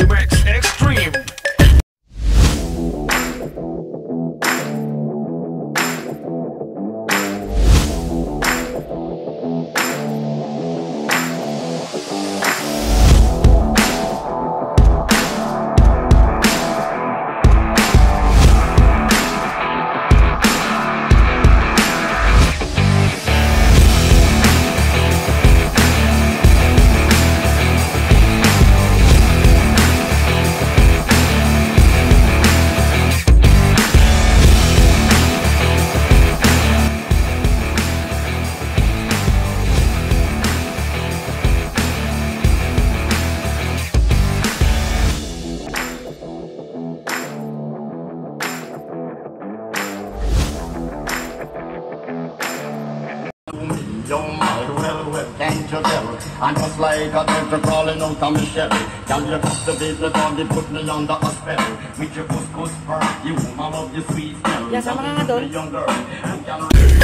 Extreme. Young might well, well, can't you tell? I'm just like a devil crawling out of my shell. Can you captivate the dog, put me under a spell? With your couscous perfume, I love your sweet smell. Yeah, sama ka nga